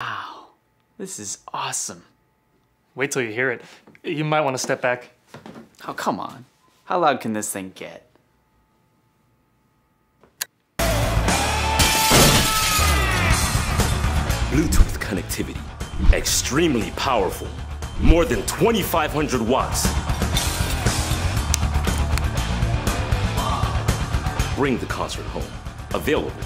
Wow, this is awesome. Wait till you hear it. You might want to step back. Oh, come on. How loud can this thing get? Bluetooth connectivity. Extremely powerful. More than 2,500 watts. Bring the concert home. Available